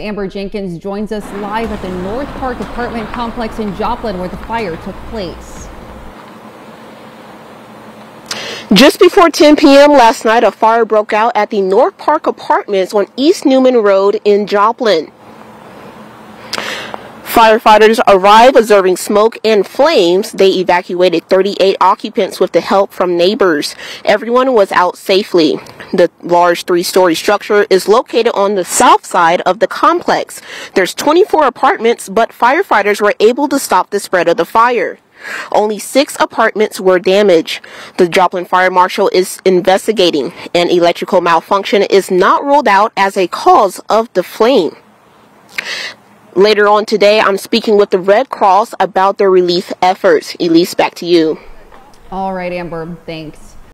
Amber Jenkins joins us live at the North Park apartment complex in Joplin where the fire took place. Just before 10 p.m. last night, a fire broke out at the North Park Apartments on East Newman Road in Joplin. Firefighters arrived observing smoke and flames. They evacuated 38 occupants with the help from neighbors. Everyone was out safely. The large three-story structure is located on the south side of the complex. There's 24 apartments, but firefighters were able to stop the spread of the fire. Only six apartments were damaged. The Joplin Fire Marshal is investigating. An electrical malfunction is not ruled out as a cause of the flame. Later on today, I'm speaking with the Red Cross about their relief efforts. Elise, back to you. All right, Amber, thanks.